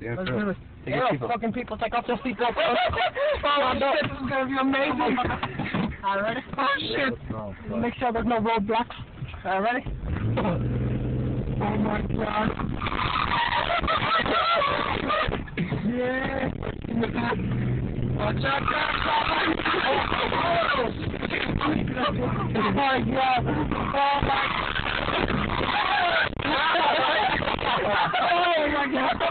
Yeah, Let's sure. do it. Take Yo, your fucking people, take off your seatbelt. oh, oh, oh shit, this is gonna be amazing. All ready? Oh, shit. No, Make sure there's no roadblocks. All ready? Oh, my God. yeah. Watch out, guys. Oh, my God. Oh, my God. Oh, my God.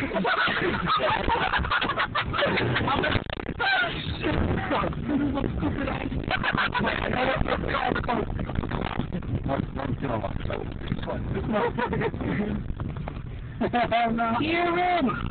cone? Hear him!